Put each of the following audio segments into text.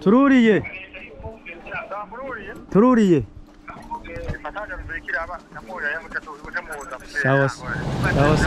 들어오리 예. 들어오리 예. 샤워스 샤워스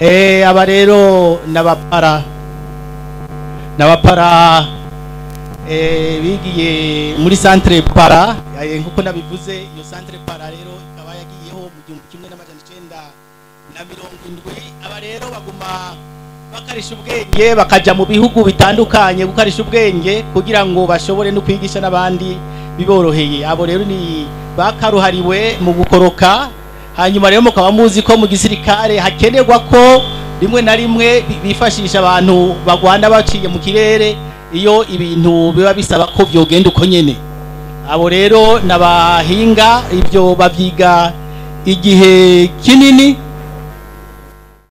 aba rero n'abapara n'abapara eh, bigiye muri centre para. Eh, nk'uko nabivuze iyo centre para rero ikaba yagiyeho mu gihumbi kimwe n'amajana icenda na mirongo indwi. Aba rero baguma bakarisha ubwenge bakaja mu bihugu bitandukanye gukarisha ubwenge kugira ngo bashobore no kwigisha n'abandi biboroheye. Abo rero ni bakaruhariwe mu gukoroka. Hanyuma rero mukaba muzi ko mu gisirikare hakenerwa ko rimwe na rimwe bi- bifashisha abantu bagwana baciye mu kirere iyo ibintu biba bisaba ko vyogenda uko nyene. Abo rero nabahinga ivyo bavyiga igihe kinini